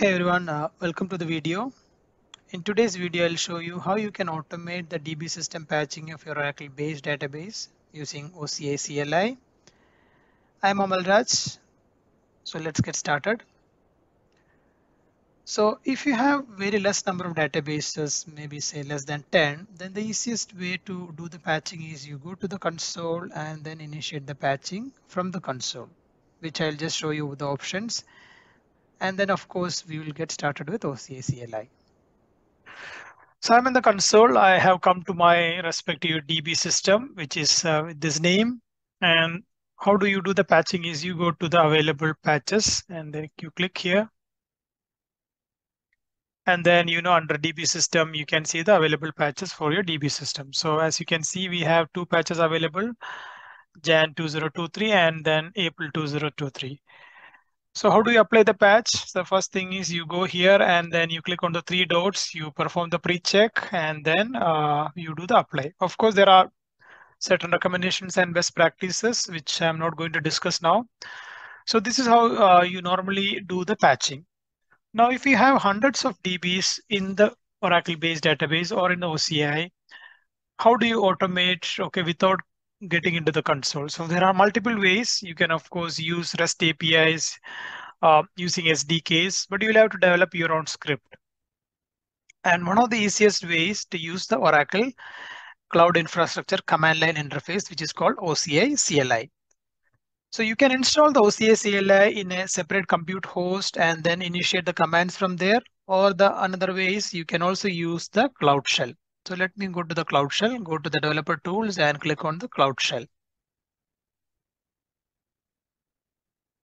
Hey everyone, uh, welcome to the video. In today's video, I'll show you how you can automate the DB system patching of your Oracle Base Database using OCI CLI. I'm Amal Raj. So let's get started. So if you have very less number of databases, maybe say less than 10, then the easiest way to do the patching is you go to the console and then initiate the patching from the console, which I'll just show you the options. And then of course, we will get started with OCI CLI. So I'm in the console. I have come to my respective DB system, which is uh, this name. And how do you do the patching is you go to the available patches and then you click here. And then, you know, under DB system, you can see the available patches for your DB system. So as you can see, we have two patches available, Jan 2023 and then April 2023. So how do you apply the patch? The first thing is you go here and then you click on the three dots, you perform the pre-check and then uh, you do the apply. Of course, there are certain recommendations and best practices, which I'm not going to discuss now. So this is how uh, you normally do the patching. Now, if you have hundreds of DBs in the Oracle Base Database or in the OCI, how do you automate, okay, without getting into the console. So there are multiple ways. You can, of course, use REST APIs uh, using SDKs, but you'll have to develop your own script. And one of the easiest ways to use the Oracle Cloud Infrastructure Command Line Interface, which is called OCI CLI. So you can install the OCI CLI in a separate compute host and then initiate the commands from there. Or the another way is you can also use the Cloud Shell. So let me go to the Cloud Shell, go to the developer tools and click on the Cloud Shell.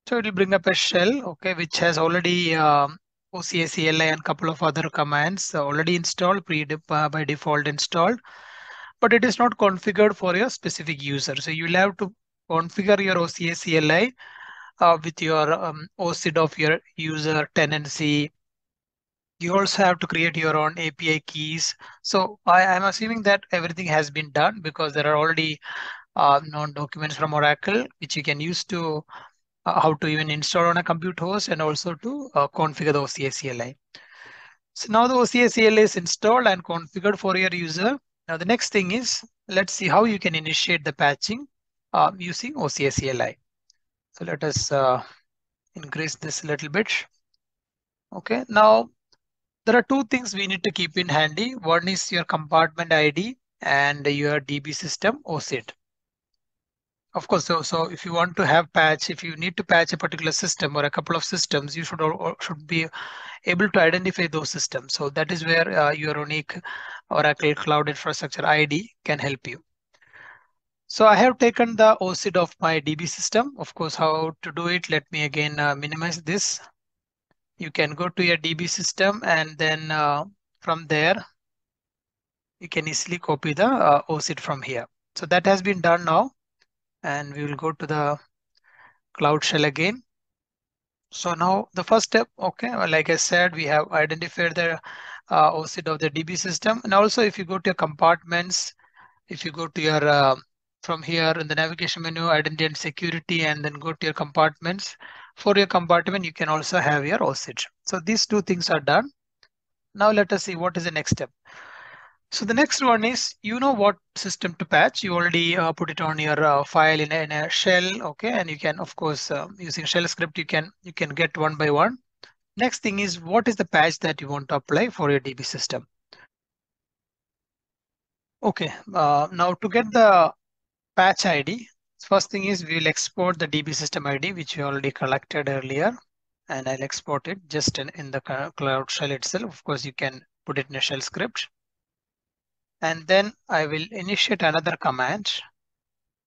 So it will bring up a shell, okay, which has already um, OCI CLI and couple of other commands already installed, pre uh, by default installed, but it is not configured for your specific user. So you'll have to configure your OCI CLI uh, with your um, OCID of your user tenancy, you also have to create your own API keys. So I am assuming that everything has been done because there are already uh, known documents from Oracle, which you can use to uh, how to even install on a compute host and also to uh, configure the OCI CLI. So now the OCI CLI is installed and configured for your user. Now the next thing is, let's see how you can initiate the patching uh, using OCI CLI. So let us uh, increase this a little bit. Okay, now there are two things we need to keep in handy. One is your compartment ID and your DB system OCID. Of course, so, so if you want to have patch, if you need to patch a particular system or a couple of systems, you should should be able to identify those systems. So that is where uh, your unique Oracle Cloud Infrastructure ID can help you. So I have taken the OCID of my DB system. Of course, how to do it? Let me again uh, minimize this you can go to your DB system and then uh, from there, you can easily copy the uh, from here. So that has been done now. And we will go to the Cloud Shell again. So now the first step, okay, like I said, we have identified the uh, of the DB system. And also if you go to your compartments, if you go to your, uh, from here in the navigation menu, identity and security, and then go to your compartments, for your compartment, you can also have your OCID. So these two things are done. Now let us see what is the next step. So the next one is, you know what system to patch. You already uh, put it on your uh, file in a, in a, shell, okay? And you can, of course, uh, using shell script, you can you can get one by one. Next thing is, what is the patch that you want to apply for your DB system? Okay, uh, now to get the patch ID, First thing is we'll export the DB system ID, which we already collected earlier. And I'll export it just in, in the cloud shell itself. Of course, you can put it in a shell script. And then I will initiate another command,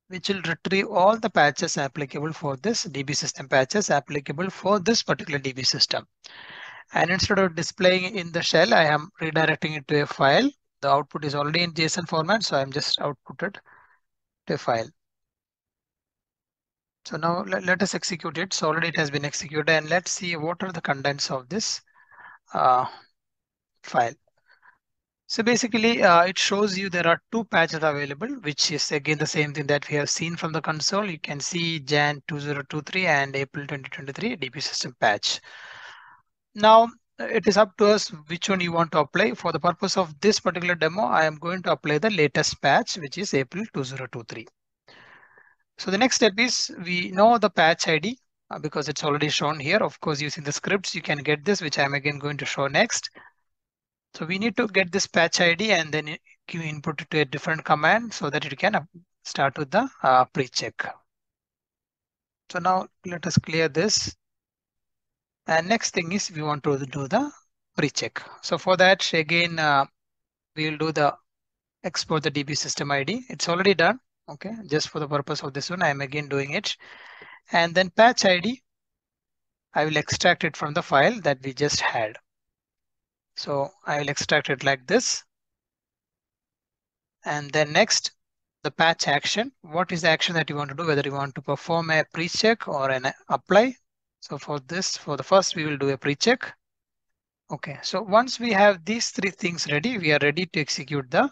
which will retrieve all the patches applicable for this DB system patches applicable for this particular DB system. And instead of displaying in the shell, I am redirecting it to a file. The output is already in JSON format, so I'm just outputted a file. So now let, let, us execute it. So already it has been executed and let's see what are the contents of this uh, file. So basically uh, it shows you there are two patches available, which is again the same thing that we have seen from the console. You can see Jan 2023 and April 2023 DB system patch. Now it is up to us which one you want to apply. For the purpose of this particular demo, I am going to apply the latest patch, which is April 2023. So the next step is we know the patch ID uh, because it's already shown here. Of course, using the scripts, you can get this, which I'm again going to show next. So we need to get this patch ID and then you input to a different command so that it can start with the uh, pre-check. So now let us clear this. And next thing is we want to do the pre-check. So for that, again, uh, we will do the export the DB system ID. It's already done. Okay, just for the purpose of this one, I am again doing it. And then patch ID, I will extract it from the file that we just had. So I will extract it like this. And then next, the patch action. What is the action that you want to do? Whether you want to perform a pre-check or an apply. So for this, for the first, we will do a pre-check. Okay, so once we have these three things ready, we are ready to execute the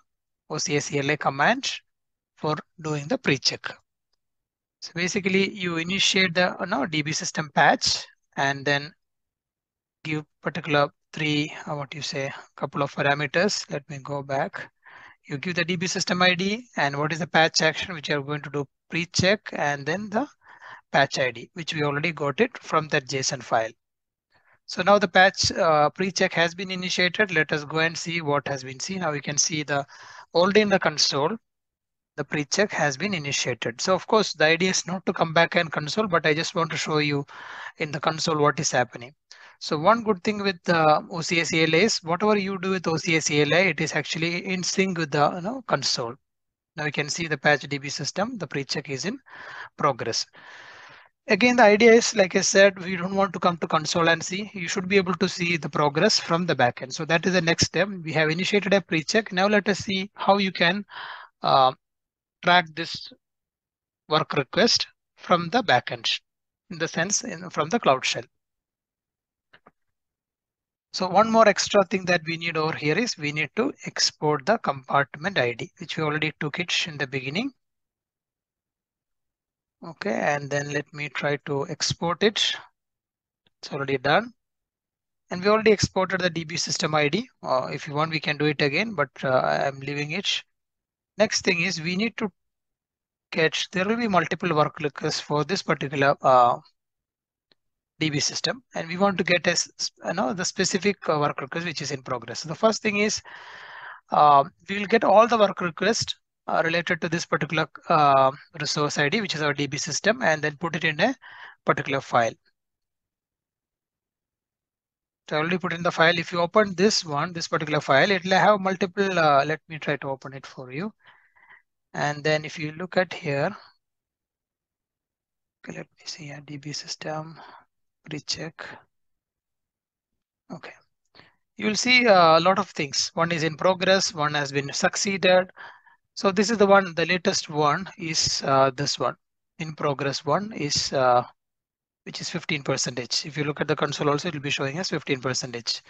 OCI command for doing the pre-check. So basically you initiate the know, DB system patch and then give particular three, uh, what you say, couple of parameters. Let me go back. You give the DB system ID and what is the patch action, which you are going to do pre-check and then the patch ID, which we already got it from that JSON file. So now the patch uh, pre-check has been initiated. Let us go and see what has been seen. Now we can see the already in the console, the pre-check has been initiated. So of course, the idea is not to come back and console, but I just want to show you in the console what is happening. So one good thing with the OCI CLI is whatever you do with OCI CLI, it is actually in sync with the you know, console. Now you can see the patch DB system, the pre-check is in progress. Again, the idea is, like I said, we don't want to come to console and see. You should be able to see the progress from the backend. So that is the next step. We have initiated a pre-check. Now let us see how you can uh, track this work request from the backend, in the sense in, from the Cloud Shell. So one more extra thing that we need over here is we need to export the compartment ID, which we already took it in the beginning. Okay, and then let me try to export it. It's already done. And we already exported the DB system ID. Uh, if you want, we can do it again, but uh, I'm leaving it. Next thing is we need to catch, there will be multiple work requests for this particular uh, DB system. And we want to get a, you know, the specific uh, work request which is in progress. So the first thing is uh, we will get all the work requests uh, related to this particular uh, resource ID, which is our DB system, and then put it in a particular file. So I already put in the file. If you open this one, this particular file, it will have multiple. Uh, let me try to open it for you. And then if you look at here, okay, let me see a DB system recheck. Okay. You will see a lot of things. One is in progress, one has been succeeded. So this is the one, the latest one is uh, this one. In progress one is, uh, which is 15 percentage. If you look at the console also, it will be showing us 15 percentage.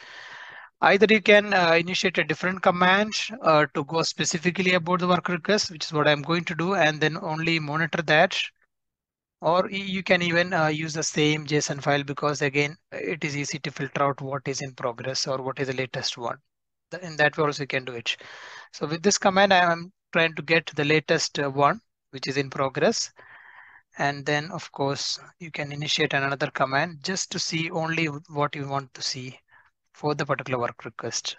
Either you can uh, initiate a different command uh, to go specifically about the work request, which is what I'm going to do, and then only monitor that or you can even uh, use the same JSON file because again, it is easy to filter out what is in progress or what is the latest one. In that way also you can do it. So with this command, I am trying to get the latest uh, one, which is in progress. And then of course, you can initiate another command just to see only what you want to see for the particular work request.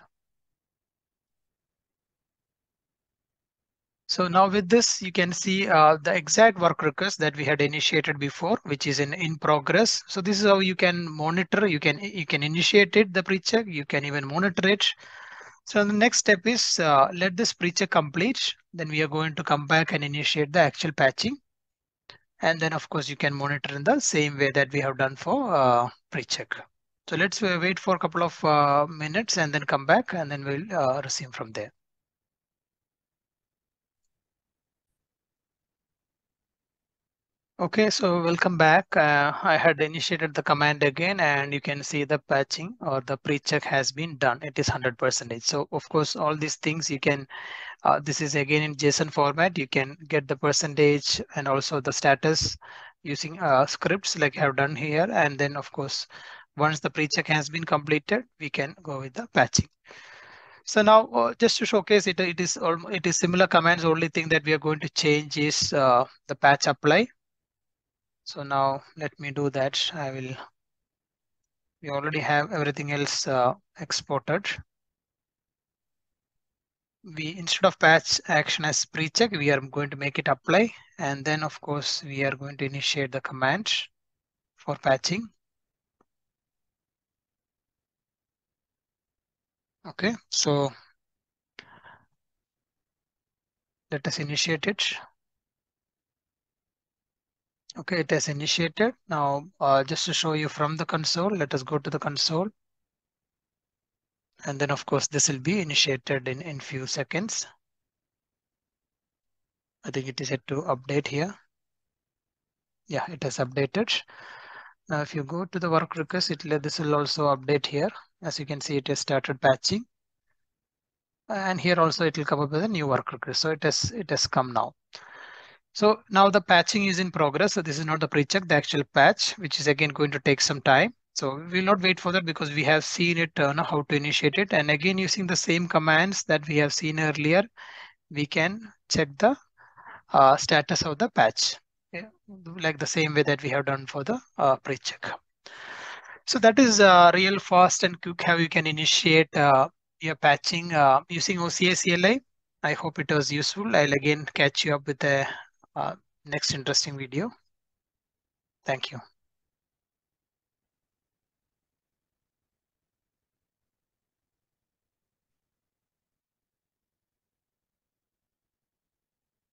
So now with this, you can see uh, the exact work request that we had initiated before, which is in, in progress. So this is how you can monitor, you can you can initiate it, the pre-check, you can even monitor it. So the next step is uh, let this pre-check complete. Then we are going to come back and initiate the actual patching. And then of course you can monitor in the same way that we have done for uh, pre-check. So let's wait for a couple of uh, minutes and then come back and then we'll uh, resume from there. Okay, so welcome back. Uh, I had initiated the command again and you can see the patching or the pre-check has been done. It is 100%. So of course, all these things you can, uh, this is again in JSON format. You can get the percentage and also the status using uh, scripts like I have done here. And then of course, Once the pre-check has been completed, we can go with the patching. So now uh, just to showcase it, it is it is similar commands. Only thing that we are going to change is uh, the patch apply. So now let me do that. I will. We already have everything else uh, exported. We instead of patch action as pre-check, we are going to make it apply, and then of course we are going to initiate the command for patching. Okay, so let us initiate it. Okay, it has initiated. Now, uh, just to show you from the console, let us go to the console. And then of course, this will be initiated in, in few seconds. I think it is set to update here. Yeah, it has updated. Now, if you go to the work request, it this will also update here. As you can see, it has started patching. And here also it will come up with a new work request. So it has it has come now. So now the patching is in progress. So this is not the pre-check, the actual patch, which is again going to take some time. So we will not wait for that because we have seen it uh, how to initiate it. And again, using the same commands that we have seen earlier, we can check the uh, status of the patch, yeah, like the same way that we have done for the uh, pre-check. So that is uh, real fast and quick how you can initiate uh, your patching uh, using OCI CLI. I hope it was useful. I'll again catch you up with a Uh, next interesting video. Thank you.